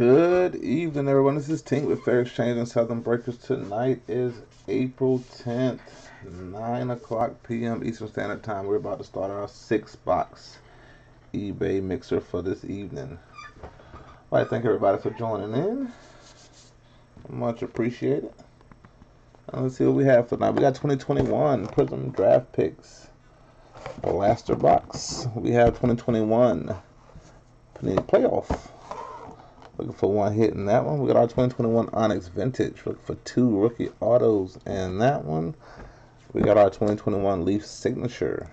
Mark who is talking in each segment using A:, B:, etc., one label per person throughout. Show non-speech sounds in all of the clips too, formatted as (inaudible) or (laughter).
A: Good evening, everyone. This is Tink with Fair Exchange and Southern Breakers. Tonight is April 10th, 9 o'clock p.m. Eastern Standard Time. We're about to start our six box eBay mixer for this evening. I'd thank everybody for joining in. Much appreciated. let's see what we have for tonight. We got 2021 Prism Draft Picks. Blaster Box. We have 2021 Panini Playoff. Looking for one hit in that one. We got our 2021 Onyx Vintage. Looking for two rookie autos in that one. We got our 2021 Leaf Signature.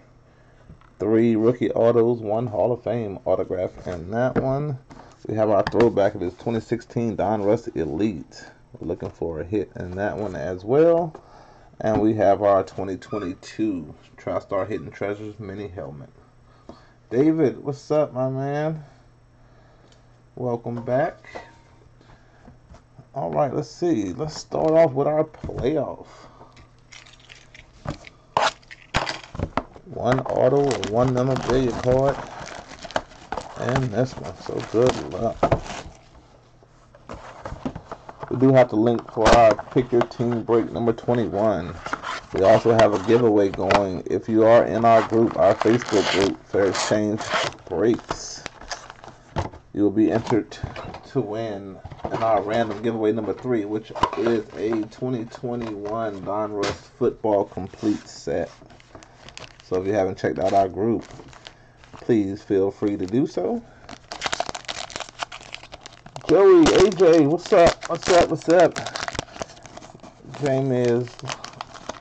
A: Three rookie autos, one Hall of Fame autograph in that one. We have our throwback of this 2016 Donruss Elite. We're looking for a hit in that one as well. And we have our 2022 TriStar Hidden Treasures mini helmet. David, what's up, my man? Welcome back. All right, let's see. Let's start off with our playoff. One auto or one memorabilia card. And this one. So good luck. We do have to link for our Pick Your Team break number 21. We also have a giveaway going. If you are in our group, our Facebook group, Fair Exchange Breaks you will be entered to win in our random giveaway number three, which is a 2021 Donruss football complete set. So if you haven't checked out our group, please feel free to do so. Joey, AJ, what's up? What's up? What's up? Jamie is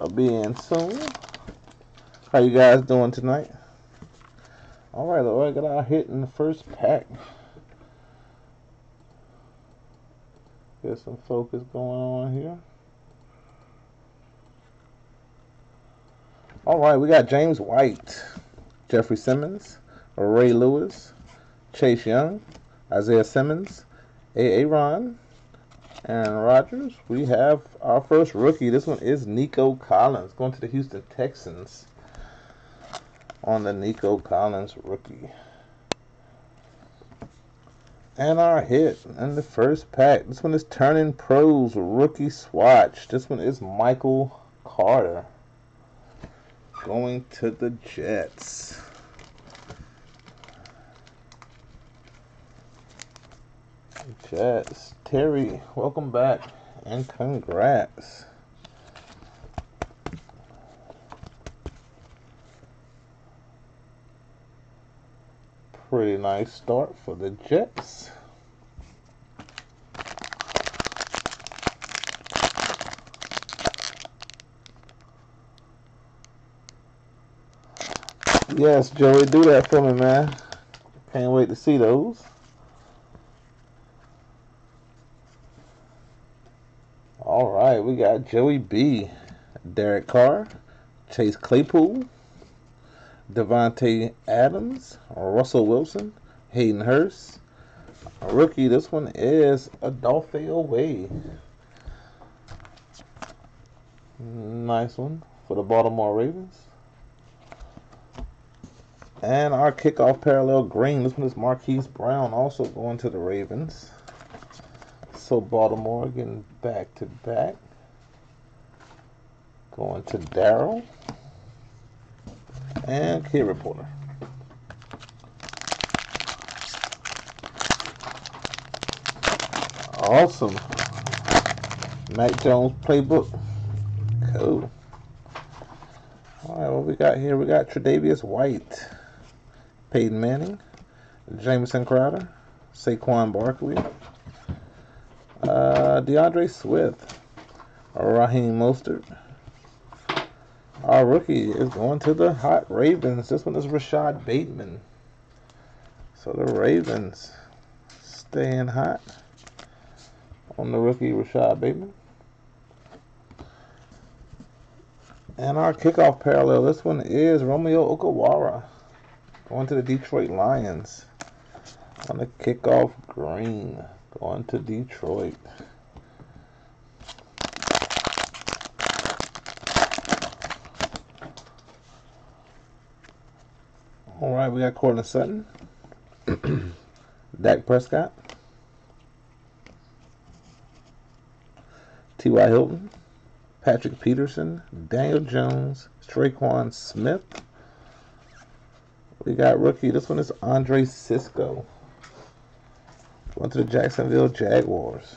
A: a being soon. How you guys doing tonight? All right, all right, got our hit in the first pack. Get some focus going on here. All right, we got James White, Jeffrey Simmons, Ray Lewis, Chase Young, Isaiah Simmons, A.A. Ron, and Rodgers. We have our first rookie. This one is Nico Collins going to the Houston Texans on the Nico Collins rookie. And our hit in the first pack. This one is Turning Pros Rookie Swatch. This one is Michael Carter. Going to the Jets. Jets. Terry, welcome back. And congrats. Pretty nice start for the Jets. Yes, Joey, do that for me, man. Can't wait to see those. All right, we got Joey B, Derek Carr, Chase Claypool, Davante Adams, Russell Wilson, Hayden Hurst. A rookie, this one is Odafe Oweh. Nice one for the Baltimore Ravens. And our kickoff parallel green. This one is Marquise Brown, also going to the Ravens. So Baltimore getting back to back. Going to Daryl and Kid Reporter. Awesome. Mac Jones playbook. Cool. Alright, what we got here? We got Tre'Davious White, Peyton Manning, Jamison Crowder, Saquon Barkley, uh, DeAndre Swift, Raheem Mostert, our rookie is going to the Hot Ravens. This one is Rashod Bateman. So the Ravens staying hot on the rookie Rashod Bateman. And our kickoff parallel, this one is Romeo Okwara going to the Detroit Lions on the kickoff green going to Detroit. All right, we got Courtland Sutton, Dak Prescott, T.Y. Hilton, Patrick Peterson, Daniel Jones, Tre'Quan Smith. We got rookie. This one is Andre Cisco. Went to the Jacksonville Jaguars.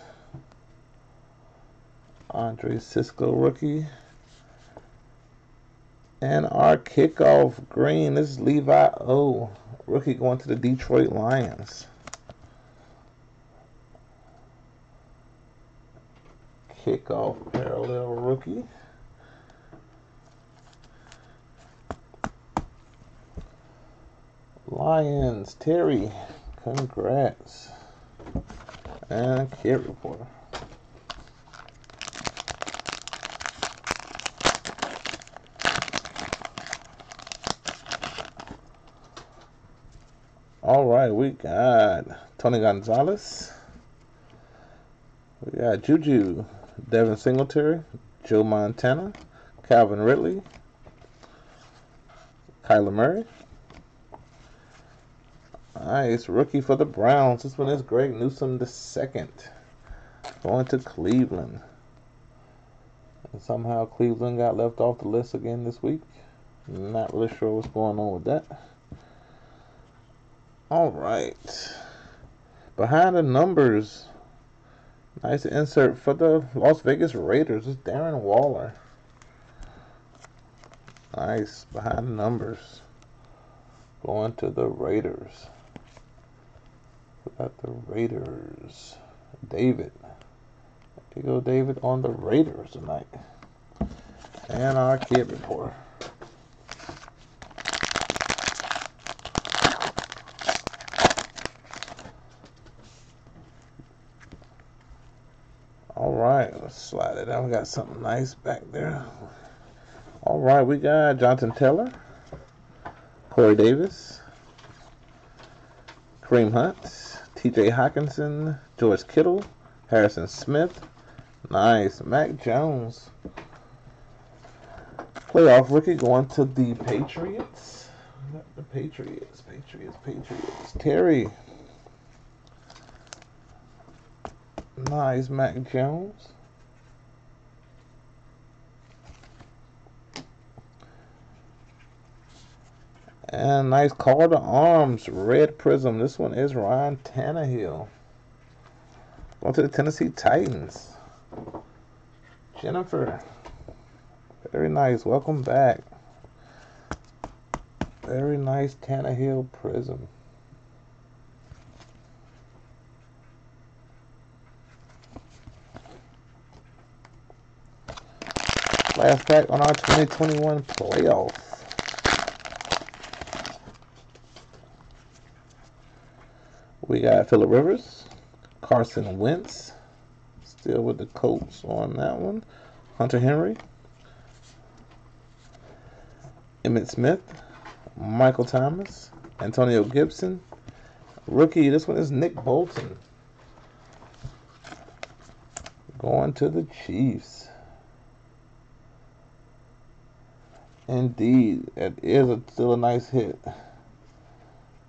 A: Andre Cisco rookie. And our kickoff green. This is Levi O. Rookie going to the Detroit Lions. Kickoff parallel rookie. Lions, Terry, congrats. And kid reporter. All right, we got Tony Gonzalez. We got Juju, Devin Singletary, Joe Montana, Calvin Ridley, Kyler Murray. Nice rookie for the Browns. This one is Greg Newsome the second, going to Cleveland. And somehow Cleveland got left off the list again this week. Not really sure what's going on with that. All right. Behind the numbers. Nice insert for the Las Vegas Raiders. It's Darren Waller. Nice. Behind the numbers. Going to the Raiders. Got the Raiders. David. There you go, David, on the Raiders tonight. And our kid report. All right, let's slide it down. We got something nice back there. All right, we got Jonathan Taylor, Corey Davis, Kareem Hunt, TJ Hockenson, George Kittle, Harrison Smith. Nice. Mac Jones. Playoff rookie going to the Patriots. Not The Patriots, Patriots, Patriots. Terry Nice, Mac Jones. And nice call to arms, red prism. This one is Ryan Tannehill. Going to the Tennessee Titans. Jennifer. Very nice. Welcome back. Very nice Tannehill prism. Last pack on our 2021 playoff. We got Philip Rivers, Carson Wentz, still with the Colts on that one. Hunter Henry, Emmitt Smith, Michael Thomas, Antonio Gibson. Rookie, this one is Nick Bolton. Going to the Chiefs. Indeed, it is a, still a nice hit.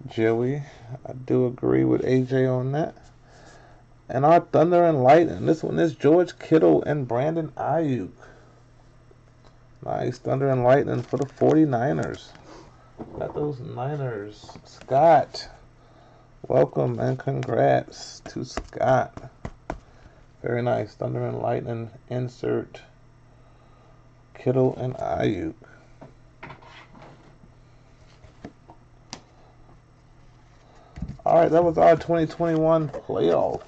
A: Joey, I do agree with AJ on that. And our Thunder and Lightning. This one is George Kittle and Brandon Aiyuk. Nice Thunder and Lightning for the 49ers. Got those Niners. Scott. Welcome and congrats to Scott. Very nice. Thunder and Lightning insert Kittle and Aiyuk. All right, that was our 2021 playoff.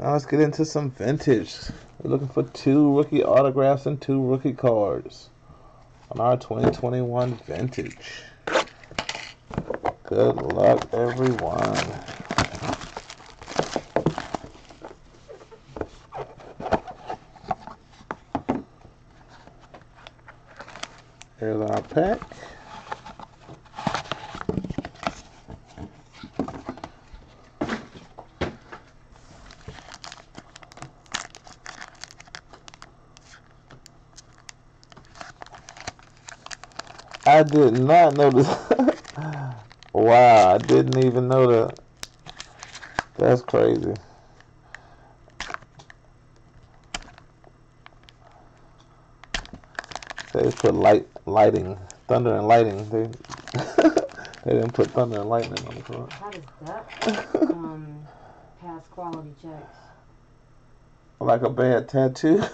A: Now let's get into some vintage. We're looking for two rookie autographs and two rookie cards on our 2021 vintage. Good luck, everyone. Here's our pack. I did not notice. (laughs) wow, I didn't even know that. That's crazy. They put light, lighting, thunder and lightning. They (laughs) they didn't put thunder and lightning on the front.
B: How does that um, (laughs) pass quality checks?
A: Like a bad tattoo.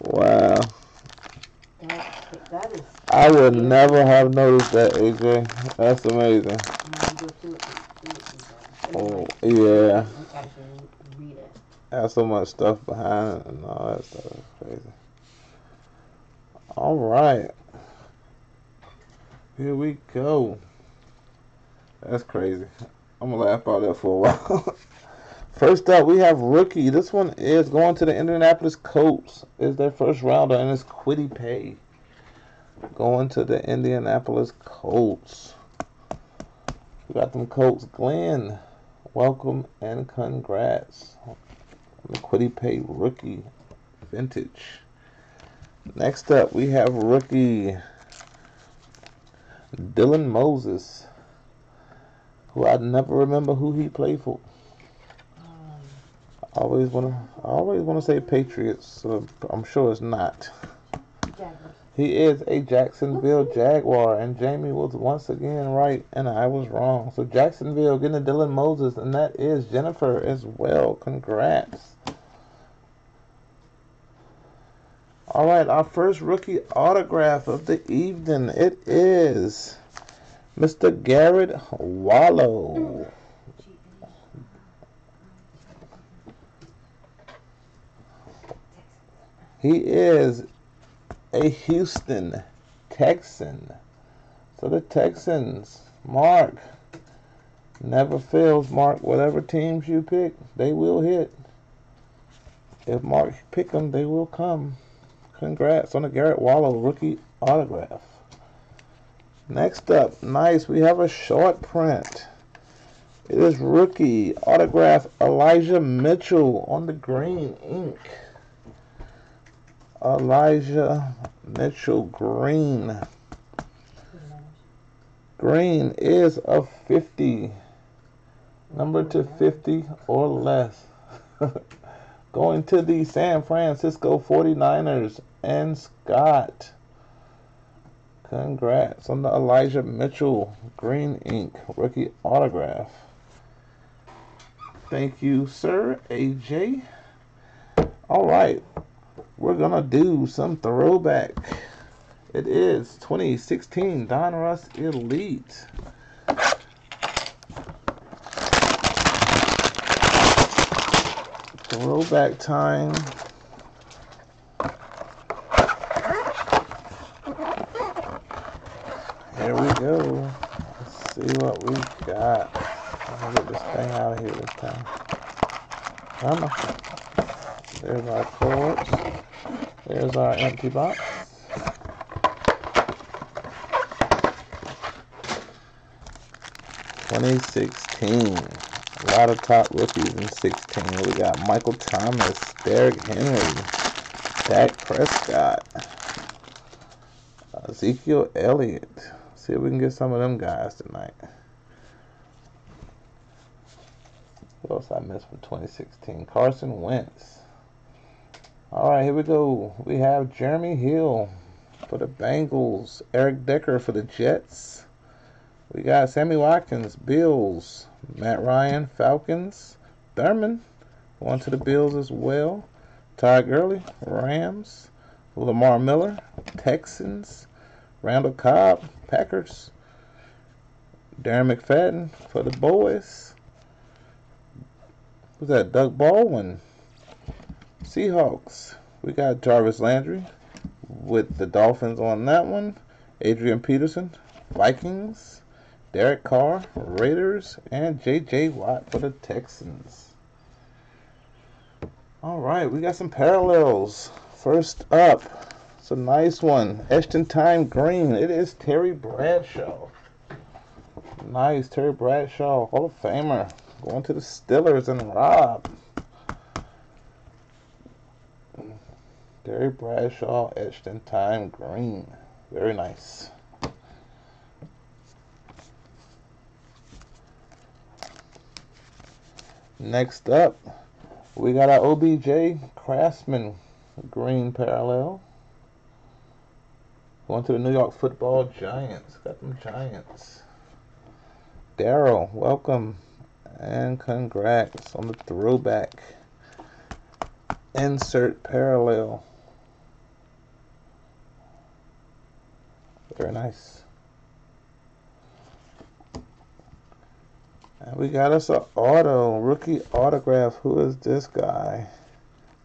A: wow. I would never have noticed that, AJ. That's amazing. Oh, yeah. Has so much stuff behind it and all that stuff. Crazy. All right. Here we go. That's crazy. I'm gonna laugh about that for a while. (laughs) First up, we have rookie. This one is going to the Indianapolis Colts. Is their first rounder, and it's Kwity Paye. Going to the Indianapolis Colts. We got them Colts. Glenn, welcome and congrats. The Kwity Paye rookie vintage. Next up, we have rookie Dylan Moses, who I never remember who he played for.
B: Um,
A: I always wanna, I always wanna say Patriots. So I'm sure it's not.
B: Jaguars.
A: He is a Jacksonville Jaguar, and Jamie was once again right, and I was wrong. So Jacksonville getting a Dylan Moses, and that is Jennifer as well. Congrats. All right, our first rookie autograph of the evening. It is Mr. Garrett Wallow. He is a Houston Texan. So the Texans, Mark, never fails. Mark, whatever teams you pick, they will hit. If Mark pick them, they will come. Congrats on the Garrett Wallow rookie autograph. Next up, nice, we have a short print. It is rookie autograph Elijah Mitchell on the green ink. Elijah Mitchell Green. Green is a 50. Number to 50 or less. (laughs) Going to the San Francisco 49ers and Scott. Congrats on the Elijah Mitchell Green Ink rookie autograph. Thank you, sir, AJ. All right, we're gonna do some throwback. It is 2016 Donruss Elite. Throwback time. Here we go. Let's see what we got. I'm gonna get this thing out of here this time. There's our cords. Twenty sixteen. A lot of top rookies in sixteen. We got Michael Thomas, Derrick Henry, Dak Prescott, Ezekiel Elliott. See if we can get some of them guys tonight. What else I missed from 2016? Carson Wentz. All right, here we go. We have Jeremy Hill for the Bengals, Eric Decker for the Jets. We got Sammy Watkins, Bills, Matt Ryan, Falcons, Thurman going to the Bills as well. Ty Gurley, Rams, Lamar Miller, Texans, Randall Cobb, Packers, Darren McFadden for the boys. Who's that? Doug Baldwin. Seahawks. We got Jarvis Landry with the Dolphins on that one. Adrian Peterson, Vikings. Derek Carr, Raiders, and J.J. Watt for the Texans. All right, we got some parallels. First up, it's a nice one. Etched in Time Green. It is Terry Bradshaw. Nice, Terry Bradshaw, Hall of Famer. Going to the Steelers and Rob. Terry Bradshaw, etched in time green. Very nice. Next up, we got our OBJ Craftsman green parallel. Going to the New York Football Giants. Got them Giants. Daryl, welcome and congrats on the throwback. Insert parallel. Very nice. And we got us an auto, rookie autograph. Who is this guy?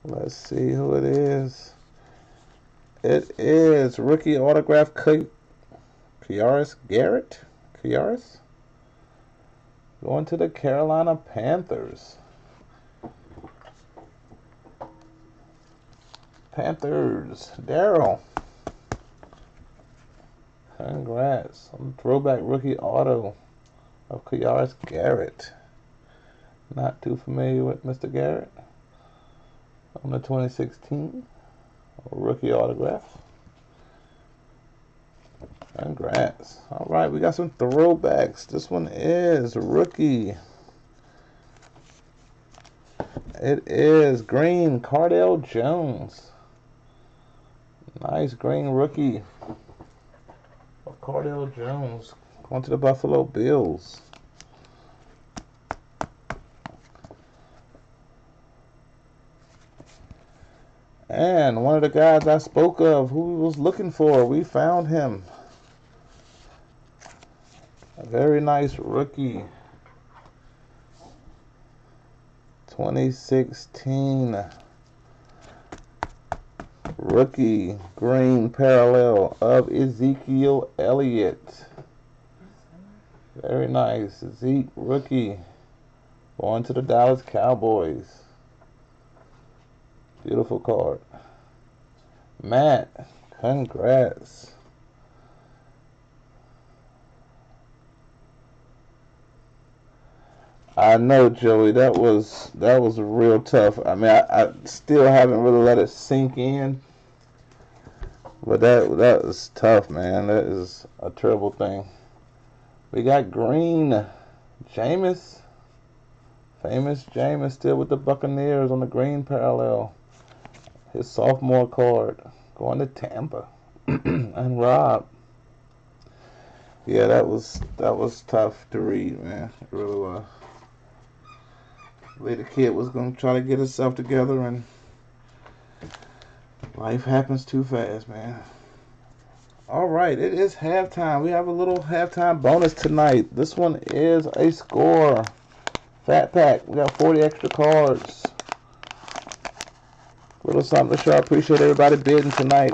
A: Let's see who it is. It is rookie autograph Keyarris Garrett. Keyarris? Going to the Carolina Panthers. Panthers. Daryl. Congrats on throwback rookie auto of Keyarris Garrett. Not too familiar with Mr. Garrett. On the 2016 rookie autograph. Congrats. All right, we got some throwbacks. This one is rookie. It is green Cardale Jones. Nice green rookie Cardale Jones going to the Buffalo Bills. And one of the guys I spoke of who we was looking for, we found him. A very nice rookie. 2016 rookie green parallel of Ezekiel Elliott. Very nice. Zeke rookie going to the Dallas Cowboys. Beautiful card. Matt, congrats. I know, Joey. That was that was real tough. I mean, I, I still haven't really let it sink in. But that that was tough, man. That is a terrible thing. We got Green, Jameis, famous Jameis, still with the Buccaneers on the green parallel. His sophomore card going to Tampa, (clears throat) and Rob. Yeah, that was that was tough to read, man. It really was. Way kid was gonna try to get himself together and Life happens too fast, man. All right, it is halftime. We have a little halftime bonus tonight. This one is a score. Fat pack. We got 40 extra cards. A little something to show. I appreciate everybody bidding tonight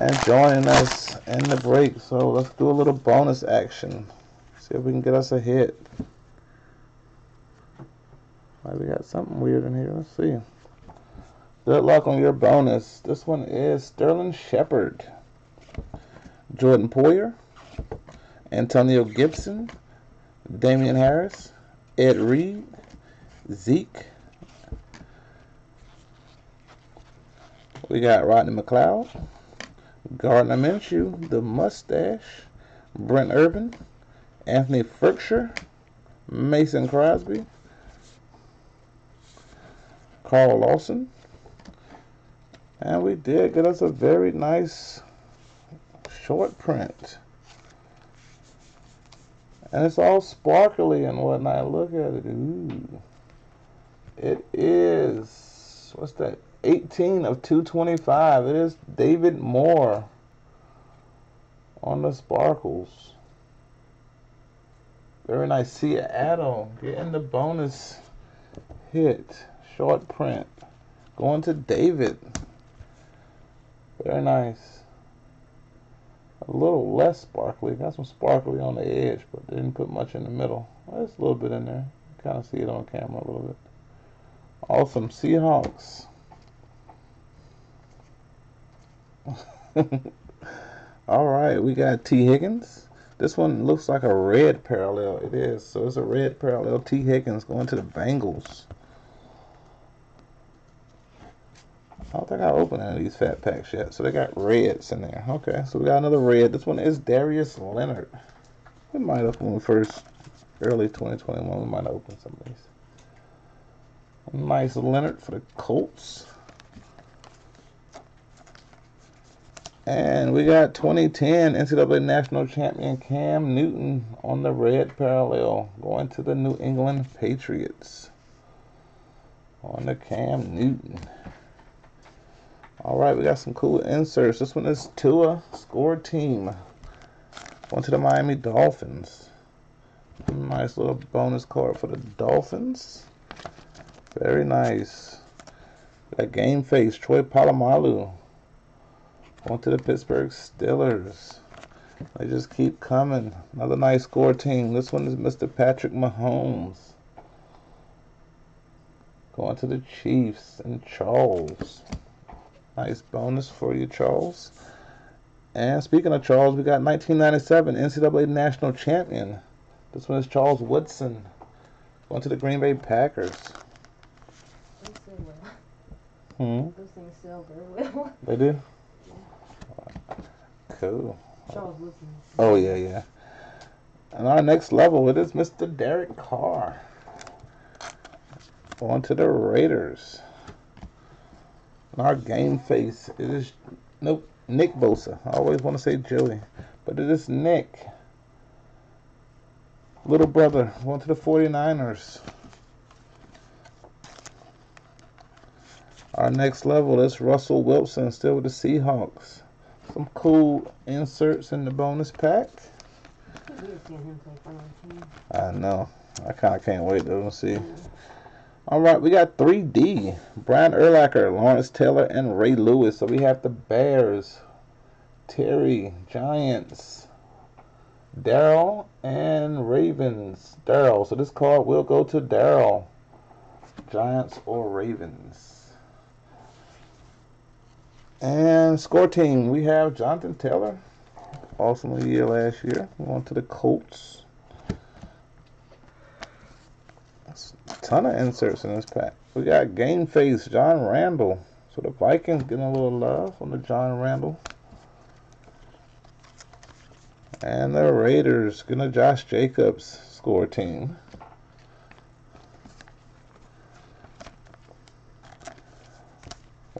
A: and joining us in the break. So let's do a little bonus action. See if we can get us a hit. Might we got something weird in here. Let's see. Good luck on your bonus. This one is Sterling Shepard, Jordan Poyer, Antonio Gibson, Damien Harris, Ed Reed, Zeke. We got Rodney McLeod, Gardner Minshew, the mustache, Brent Urban, Anthony Firkser, Mason Crosby, Carl Lawson, and we did get us a very nice short print. And it's all sparkly and whatnot. Look at it. Ooh. It is, what's that? 18 of 225. It is David Moore on the sparkles. Very nice. See Adam getting the bonus hit. Short print. Going to David. Very nice. A little less sparkly. Got some sparkly on the edge, but didn't put much in the middle. There's a little bit in there. Kind of see it on camera a little bit. Awesome. Seahawks. (laughs) All right, we got Tee Higgins. This one looks like a red parallel. It is. So it's a red parallel. Tee Higgins going to the Bengals. I don't think I opened any of these fat packs yet. So they got reds in there. Okay, so we got another red. This one is Darius Leonard. We might when we first early 2021. We might open some of these. Nice Leonard for the Colts. And we got 2010 NCAA National Champion Cam Newton on the red parallel going to the New England Patriots. On the Cam Newton. All right, we got some cool inserts. This one is Tua score team. Going to the Miami Dolphins. Nice little bonus card for the Dolphins. Very nice. That game face, Troy Polamalu. Going to the Pittsburgh Steelers. They just keep coming. Another nice score team. This one is Mr. Patrick Mahomes. Going to the Chiefs and Charles. Nice bonus for you, Charles. And speaking of Charles, we got 1997 NCAA National Champion. This one is Charles Woodson. Going to the Green Bay Packers.
B: They sell well.
A: Hmm.
B: Those things sell very well.
A: They do? Cool.
B: Charles Woodson.
A: Oh, yeah, yeah. And our next level, it is Mr. Derek Carr. On to the Raiders. And our game face, it is, nope, Nick Bosa. I always want to say Joey, but it is Nick. Little brother, going to the 49ers. Our next level is Russell Wilson, still with the Seahawks. Some cool inserts in the bonus pack.
B: It's weird seeing him play for another team.
A: I know. I kind of can't wait to see. All right, we got 3D. Brian Urlacher, Lawrence Taylor, and Ray Lewis. So we have the Bears, Terry, Giants, Daryl, and Ravens. Daryl. So this card will go to Daryl. Giants or Ravens. And score team, we have Jonathan Taylor. Awesome year last year. We on to the Colts. That's a ton of inserts in this pack. We got Game Face, John Randle. So the Vikings getting a little love on the John Randle. And the Raiders getting a Josh Jacobs score team.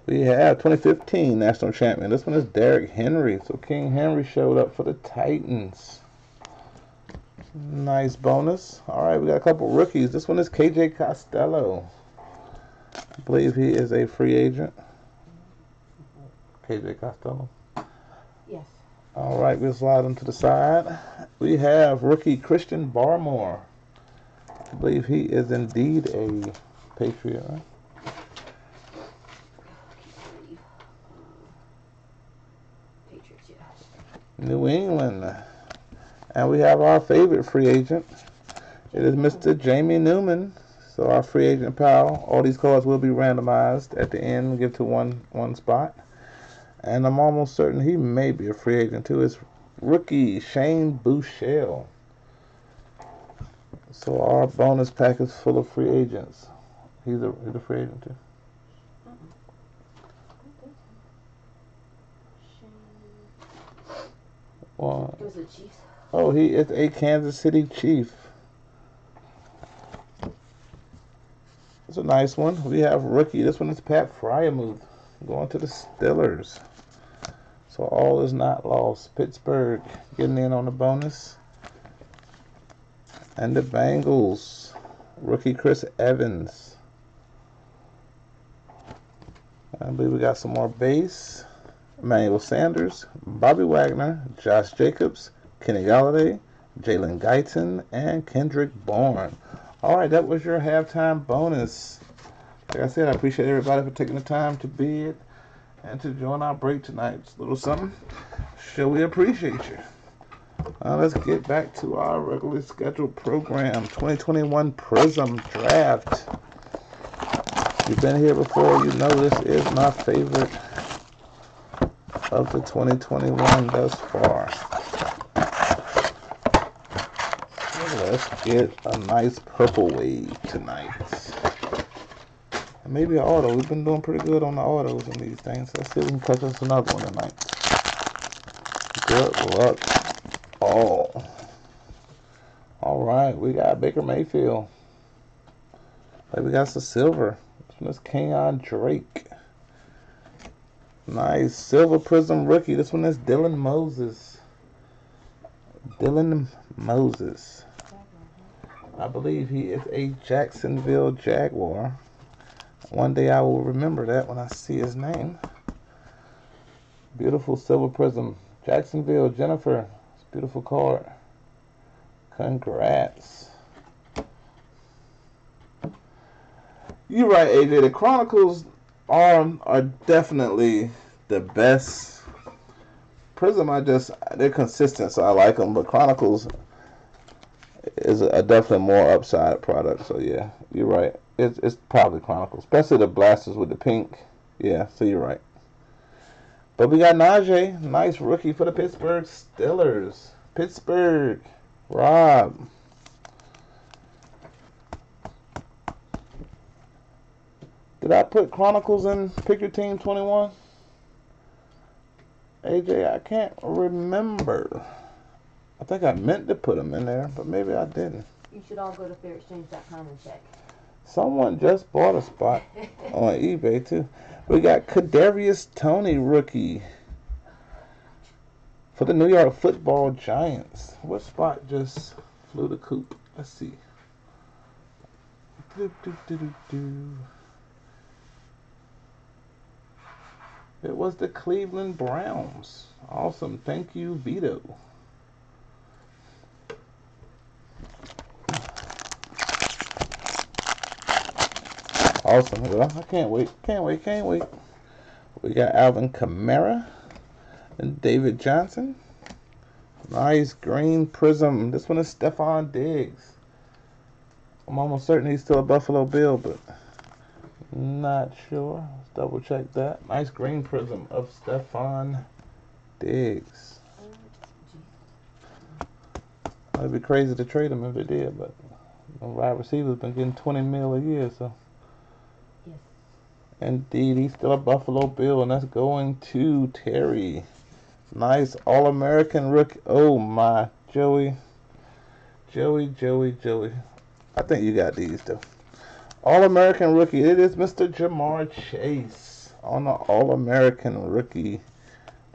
A: We have 2015 national champion. This one is Derrick Henry. So King Henry showed up for the Titans. Nice bonus. All right, we got a couple rookies. This one is KJ Costello. I believe he is a free agent. KJ Costello.
B: Yes.
A: All right, we'll slide him to the side. We have rookie Christian Barmore. I believe he is indeed a Patriot. Right?
B: Patriots, yeah.
A: New England. And we have our favorite free agent. It is Mr. Jamie Newman. So our free agent pal. All these cards will be randomized at the end, give to one one spot. And I'm almost certain he may be a free agent too. It's rookie Shane Buechele. So our bonus pack is full of free agents. He's a, he's a free agent too. Mm-hmm. Well,
B: It was the Chiefs.
A: Oh, he is a Kansas City Chief. It's a nice one. We have rookie. This one is Pat Freiermuth going to the Steelers. So all is not lost. Pittsburgh getting in on the bonus. And the Bengals. Rookie Chris Evans. I believe we got some more base. Emmanuel Sanders, Bobby Wagner, Josh Jacobs, Kenny Golladay, Jalen Guyton, and Kendrick Bourne. All right, that was your halftime bonus. Like I said, I appreciate everybody for taking the time to be it and to join our break tonight. It's a little something. Sure, we appreciate you. Now let's get back to our regularly scheduled program 2021 Prism Draft. If you've been here before, you know this is my favorite of the 2021 thus far. Let's get a nice purple wave tonight. And maybe an auto. We've been doing pretty good on the autos in these things. Let's see if we can catch us another one tonight. Good luck all. All right, we got Baker Mayfield. Like we got some silver. This is Kenyon Drake. Nice silver prism rookie. This one is Dylan Moses. Dylan Moses. I believe he is a Jacksonville Jaguar. One day I will remember that when I see his name. Beautiful silver prism. Jacksonville, Jennifer. It's a beautiful card. Congrats. You're right, AJ. The Chronicles are are definitely the best. Prism, I just they're consistent, so I like them. But Chronicles is a, definitely more upside product. So yeah, you're right. It's it's probably Chronicles, especially the blasters with the pink. Yeah, so you're right. But we got Najee, nice rookie for the Pittsburgh Steelers. Pittsburgh, Rob. Did I put Chronicles in Pick Your Team 21? AJ, I can't remember. I think I meant to put them in there, but maybe I didn't.
B: You should all go to fairexchange.com and check.
A: Someone just bought a spot (laughs) on eBay too. We got Kadarius Toney rookie for the New York Football Giants. What spot just flew the coop? Let's see. Do, do, do, it was the Cleveland Browns. Awesome. Thank you, Vito. Awesome. I can't wait. Can't wait. Can't wait. We got Alvin Kamara and David Johnson. Nice green prism. This one is Stefon Diggs. I'm almost certain he's still a Buffalo Bill, but not sure. Let's double check that. Nice green prism of Stefon Diggs. It'd be crazy to trade him if they did, but the wide receiver's been getting 20 mil a year, so. Yes. Indeed, he's still a Buffalo Bill, and that's going to Terry. Nice All American rookie. Oh my, Joey. Joey, Joey, Joey. I think you got these though. All American rookie. It is Mr. Ja'Marr Chase on the All American rookie.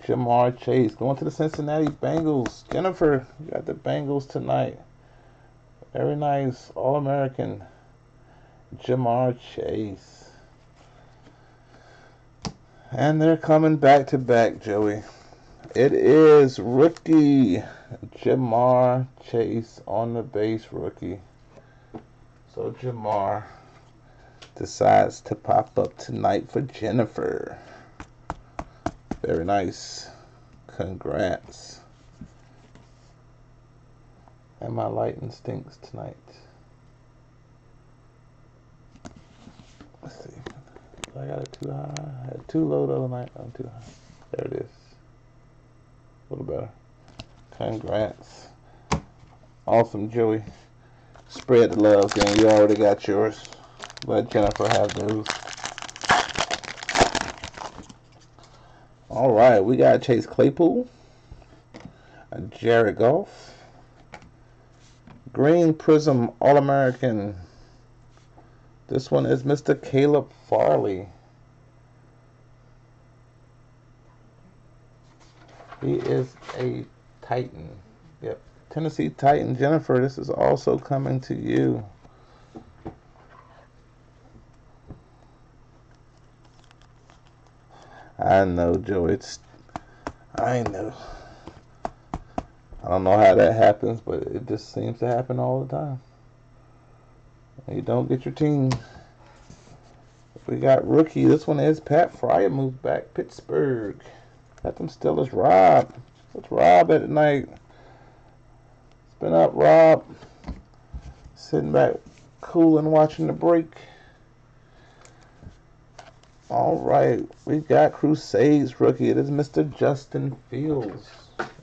A: Ja'Marr Chase going to the Cincinnati Bengals. Jennifer, you got the Bengals tonight. Very nice All American Ja'Marr Chase. And they're coming back to back, Joey. It is rookie Ja'Marr Chase on the base rookie. So Ja'Marr decides to pop up tonight for Jennifer. Very nice. Congrats. And my lighting stinks tonight. Let's see. I got it too high. I had too low the other night. I'm too high. There it is. A little better. Congrats. Awesome, Joey. Spread the love, gang. You already got yours. Let Jennifer have those. All right, we got Chase Claypool, Jared Goff, Green Prism All American this one is Mr. Caleb Farley. He is a Titan. Yep. Tennessee Titan. Jennifer, this is also coming to you. I know, Joe. It's. I know. I don't know how that happens, but it just seems to happen all the time. You don't get your team. We got rookie. This one is Pat Freiermuth back. Pittsburgh. Got them still as Rob. What's Rob at night? It's been up, Rob. Sitting back, cool and watching the break. All right, we've got Crusades rookie. It is Mr. Justin Fields.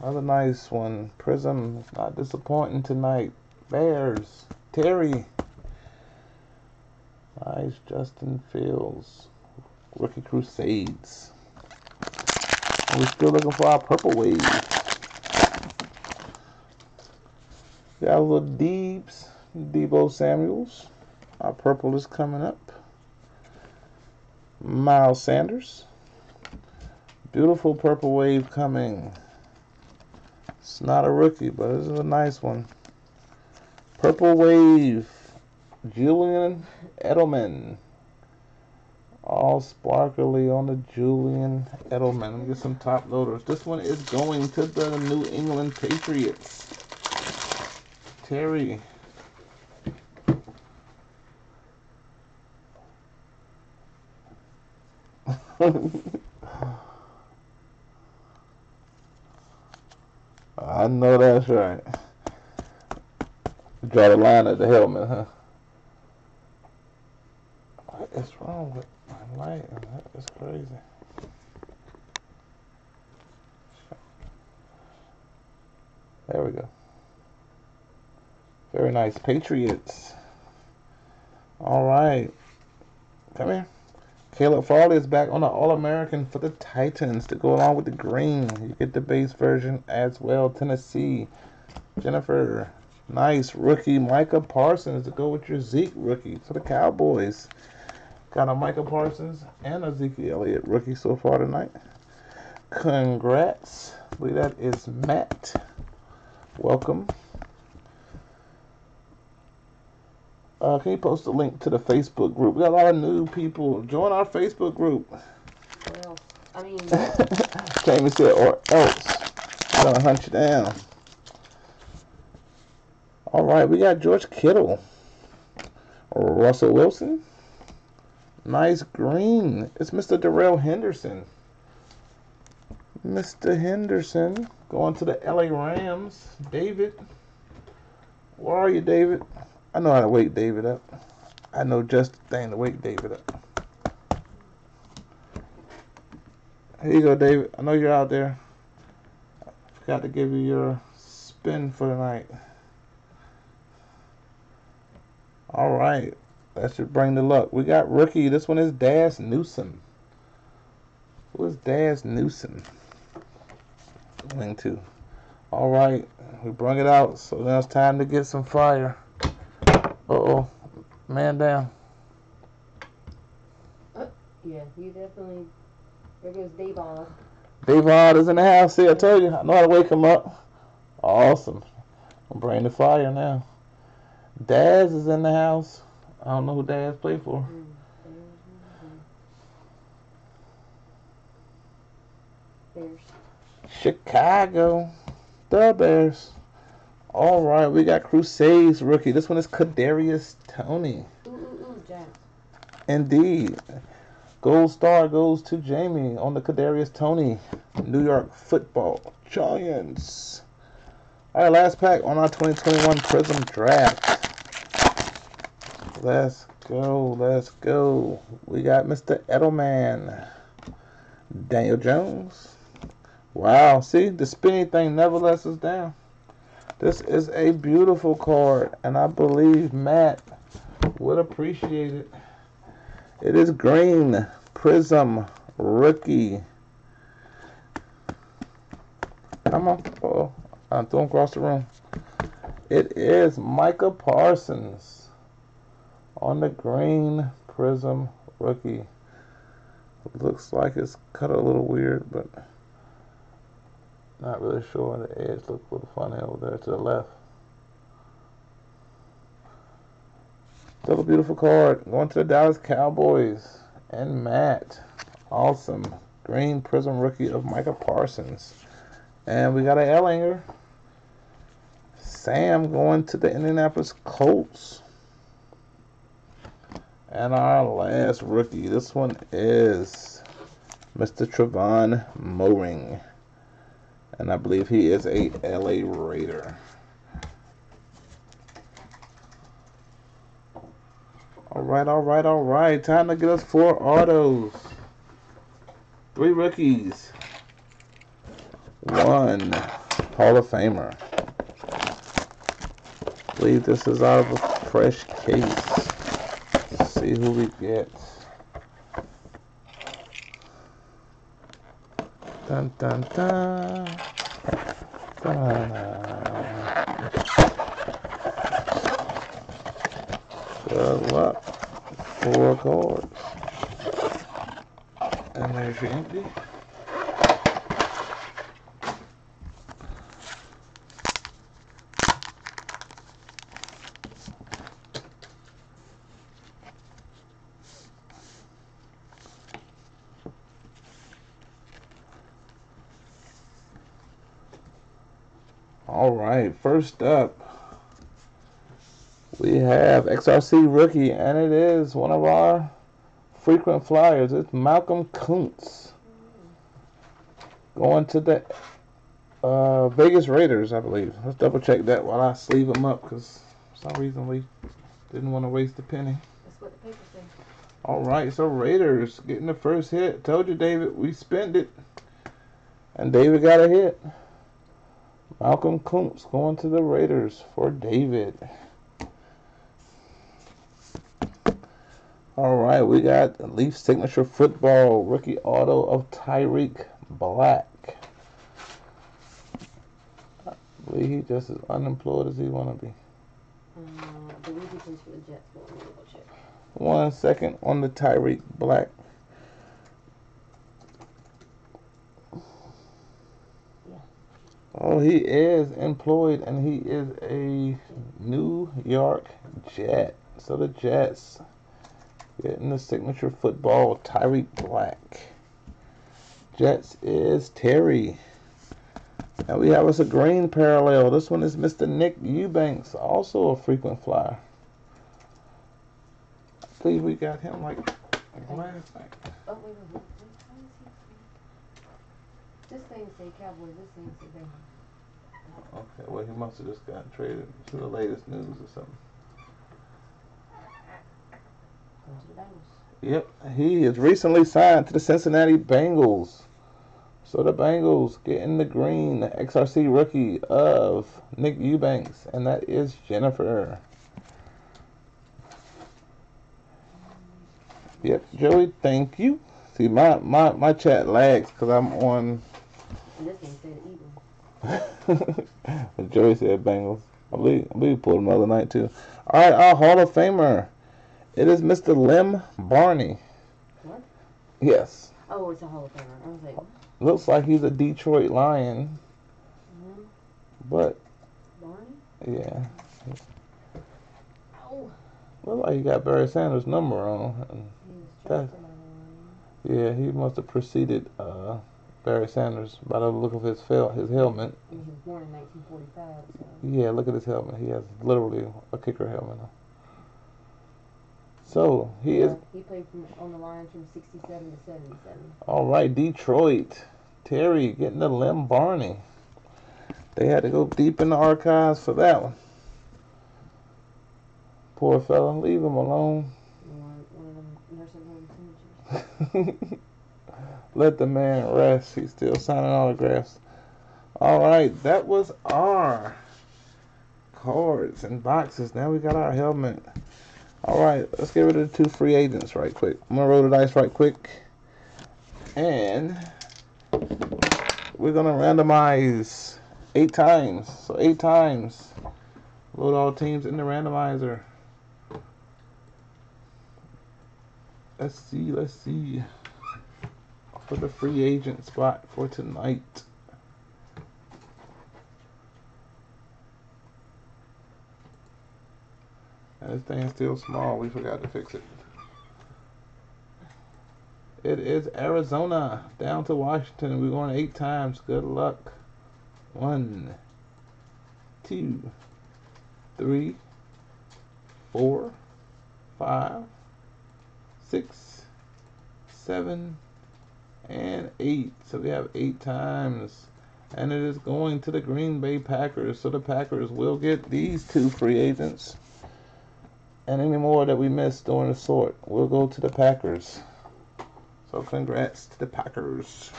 A: Another nice one. Prism, not disappointing tonight. Bears. Terry. Nice Justin Fields. Rookie Crusades. And we're still looking for our purple wave. Got a little Deebs, Deebo Samuels. Our purple is coming up. Miles Sanders. Beautiful purple wave coming. It's not a rookie, but this is a nice one. Purple wave. Julian Edelman. All sparkly on the Julian Edelman. Let me get some top loaders. This one is going to the New England Patriots. Terry. (laughs) I know that's right. Draw the line at the helmet, huh? What is wrong with my light? That is crazy. There we go. Very nice. Patriots. All right. Come here. Caleb Farley is back on the All American for the Titans to go along with the green. You get the base version as well. Tennessee. Jennifer. Nice rookie. Micah Parsons to go with your Zeke rookie for the Cowboys. Got a Micah Parsons and a Ezekiel Elliott rookie so far tonight. Congrats. I believe that is Matt. Welcome. Uh, can you post a link to the Facebook group? We got a lot of new people. Join our Facebook group.
B: What else? I mean, (laughs)
A: Jamie said, or else. I'm to hunt you down. All right, we got George Kittle. Russell Wilson. Nice green. It's Mr. Darrell Henderson. Mr. Henderson going to the LA Rams. David. Where are you, David? I know how to wake David up. I know just the thing to wake David up. Here you go, David. I know you're out there. I forgot to give you your spin for the night. All right. That should bring the luck. We got rookie. This one is Dazz Newsome. Who is Dazz Newsome? Going to. All right. We bring it out. So now it's time to get some fire. Uh-oh. Man down.
B: yeah, you definitely. There goes Davon.
A: Davon is in the house. See, I told you. I know how to wake him up. Awesome. I'm bringing the fire now. Dazz is in the house. I don't know who Daz played for.
B: Mm, Bears.
A: Chicago. The Bears. All right, we got Crusades rookie. This one is Kadarius Toney.
B: Ooh, ooh, ooh,
A: Indeed. Gold star goes to Jamie on the Kadarius Toney. New York Football Giants. All right, last pack on our 2021 Prizm Draft. Let's go. Let's go. We got Mr. Edelman. Daniel Jones. Wow. See, the spinning thing never lets us down. This is a beautiful card, and I believe Matt would appreciate it. It is green Prizm rookie. Come on. Oh, I uh, threw him across the room. It is Micah Parsons on the green Prizm rookie. Looks like it's cut a little weird, but not really sure. The edge looks a little funny over there to the left. Still a beautiful card. Going to the Dallas Cowboys. And Matt. Awesome. Green Prizm rookie of Micah Parsons. And we got a Ehlinger. Sam going to the Indianapolis Colts. And our last rookie. This one is Mr. Tre'von Moehrig. And I believe he is a LA Raider. All right, all right, all right. Time to get us four autos. Three rookies. One Hall of Famer. I believe this is out of a fresh case. Let's see who we get. dun, dun, dun. Good luck. Four cards. And there's empty. All right, first up, we have XRC rookie, and it is one of our frequent flyers. It's Malcolm Koonce going to the uh, Vegas Raiders, I believe. Let's double check that while I sleeve him up because for some reason we didn't want to waste a penny.
B: That's what the paper says.
A: All right, so Raiders getting the first hit. Told you, David, we spent it, and David got a hit. Malcolm Koonce going to the Raiders for David. All right, we got the Leaf signature football rookie auto of Tarik Black. I believe he just as unemployed as he want to be.
B: Uh, I believe he plays for the Jets, but let me check.
A: One second on the Tarik Black. Oh, he is employed and he is a New York Jet. So the Jets getting the signature football Tarik Black. Jets is Terry. And we have us a green parallel. This one is Mr. Nick Eubanks, also a frequent flyer. I believe we got him like last night.
B: Oh, wait, wait, wait. wait. How is he? This thing say Cowboys, this thing say Bengals.
A: Okay, well, he must have just gotten traded to the latest news or something.
B: Going to the Bengals.
A: Yep, he is recently signed to the Cincinnati Bengals. So the Bengals getting the green the XRC rookie of Nick Eubanks, and that is Jennifer. Yep, Joey, thank you. See, my, my, my chat lags because I'm on.
B: And this thing said.
A: Joey said Bengals. I believe, I believe we pulled him the other night too. All right, our Hall of Famer. It is Mr. Lem Barney.
B: What?
A: Yes.
B: Oh, it's a Hall of Famer. I was like,
A: Looks like he's a Detroit Lion,
B: mm
A: but
B: Barney?
A: yeah,
B: Oh.
A: look like he got Barry Sanders' number on. And
B: He was
A: That- yeah, he must have preceded uh, Barry Sanders by the look of his fel- his helmet.
B: He was born in 1945, so.
A: Yeah, look at his helmet. He has literally a kicker helmet. So he is
B: He played from, on the Lions from 67 to 77.
A: all right. Detroit, Terry getting the Lem Barney. They had to go deep in the archives for that one. Poor fella, leave him alone.
B: One, one of them nursing home signatures. (laughs)
A: Let the man rest. He's still signing autographs. All right, that was our cards and boxes. Now we got our helmet. All right, let's get rid of the two free agents right quick. I'm gonna roll the dice right quick, and we're gonna randomize eight times. So eight times. Load all teams in the randomizer. Let's see. Let's see for the free agent spot for tonight. And this thing's still small. We forgot to fix it. It is Arizona down to Washington. We're going eight times. Good luck. One, two, three, four, five, six, seven, and eight. So we have eight times. And it is going to the Green Bay Packers. So the Packers will get these two free agents. And any more that we missed during the sort will go to the Packers. So congrats to the Packers.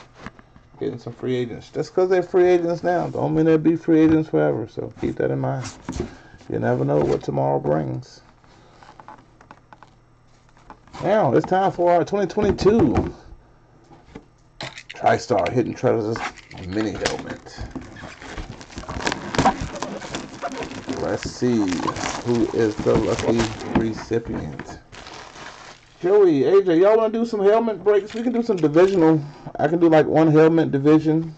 A: Getting some free agents. Just because they're free agents now, don't mean they'll be free agents forever. So keep that in mind. You never know what tomorrow brings. Now it's time for our 2022 TriStar Hidden Treasures mini helmet. Let's see who is the lucky recipient. Joey, AJ, y'all want to do some helmet breaks? We can do some divisional. I can do like one helmet division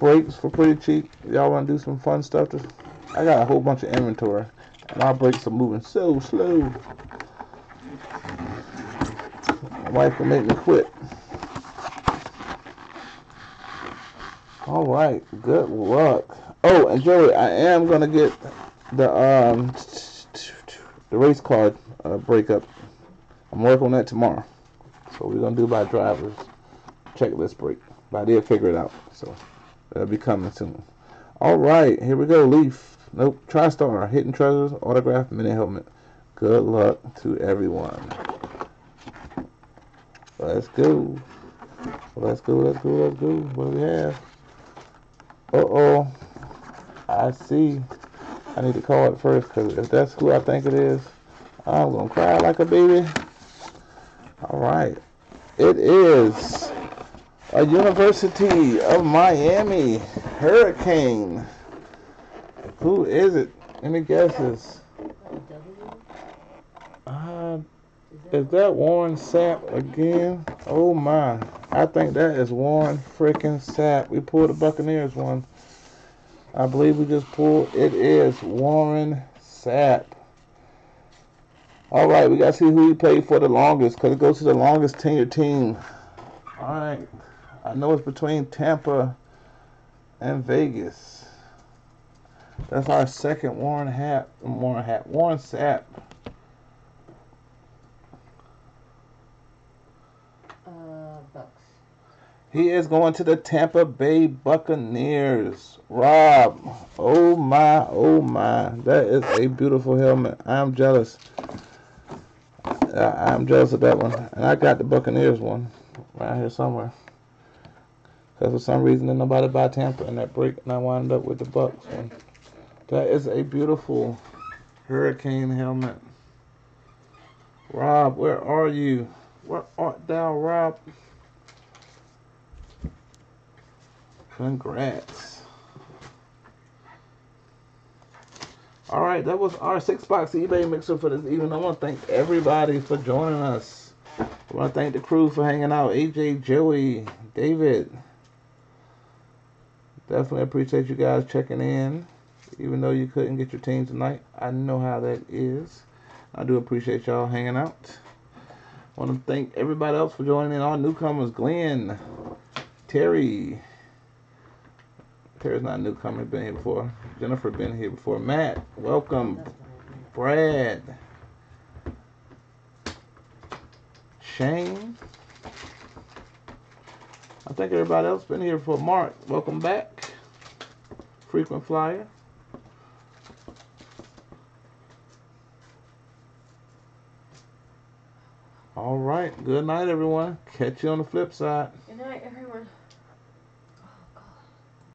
A: breaks for pretty cheap. Y'all want to do some fun stuff? To, I got a whole bunch of inventory, and our breaks are moving so slow. My wife will make me quit. All right, good luck. Oh, and Joey, I am gonna get the um the race card uh, breakup. I'm working on that tomorrow. So we're gonna do by drivers checklist break. But I did figure it out, so that'll be coming soon. All right, here we go. Leaf. Nope. TriStar. Hidden treasures. Autograph. Mini helmet. Good luck to everyone. Let's go. Let's go. Let's go. Let's go. What do we have? Uh oh. I see. I need to call it first because if that's who I think it is, I'm going to cry like a baby. All right. It is a University of Miami Hurricane. Who is it? Any guesses? Uh, is that Warren Sapp again? Oh my. I think that is Warren freaking Sapp. We pulled the Buccaneers one. I believe we just pulled. It is Warren Sapp. All right, we got to see who he played for the longest because it goes to the longest tenured team. All right. I know it's between Tampa and Vegas. That's our second Warren Hat. Warren Hat. Warren Sapp.
B: Uh, Bucs.
A: He is going to the Tampa Bay Buccaneers. Rob, oh my, oh my. That is a beautiful helmet. I'm jealous. I'm jealous of that one. And I got the Buccaneers one right here somewhere. Because for some reason, there's nobody by Tampa in that break, and I wound up with the Bucs one. That is a beautiful hurricane helmet. Rob, where are you? Where art thou, Rob? Congrats. All right, that was our six box eBay mixer for this evening. I want to thank everybody for joining us. I want to thank the crew for hanging out. AJ, Joey, David. Definitely appreciate you guys checking in. Even though you couldn't get your team tonight, I know how that is. I do appreciate y'all hanging out. I want to thank everybody else for joining in. All newcomers, Glenn, Terry. Terry's not a newcomer, been here before. Jennifer been here before. Matt, welcome. Brad. Shane. I think everybody else been here before. Mark, welcome back. Frequent flyer. All right. Good night, everyone. Catch you on the flip side.
B: Good night, everyone.